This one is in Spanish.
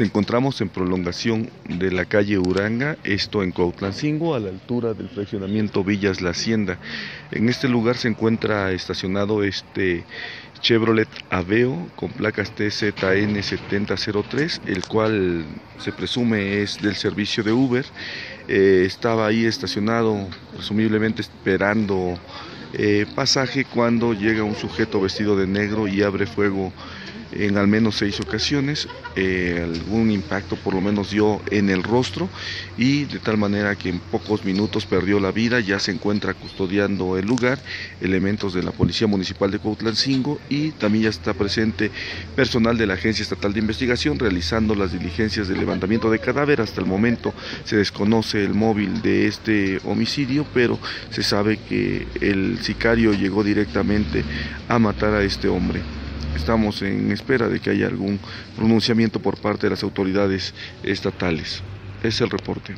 Encontramos en prolongación de la calle Uranga, esto en Cuautlancingo, a la altura del fraccionamiento Villas La Hacienda. En este lugar se encuentra estacionado este Chevrolet Aveo con placas TZN 7003, el cual se presume es del servicio de Uber. Eh, estaba ahí estacionado, presumiblemente esperando eh, pasaje cuando llega un sujeto vestido de negro y abre fuego en al menos seis ocasiones, eh, algún impacto por lo menos dio en el rostro y de tal manera que en pocos minutos perdió la vida, ya se encuentra custodiando el lugar, elementos de la Policía Municipal de Cuautlancingo y también ya está presente personal de la Agencia Estatal de Investigación realizando las diligencias de levantamiento de cadáver. Hasta el momento se desconoce el móvil de este homicidio, pero se sabe que el sicario llegó directamente a matar a este hombre. Estamos en espera de que haya algún pronunciamiento por parte de las autoridades estatales. Es el reporte.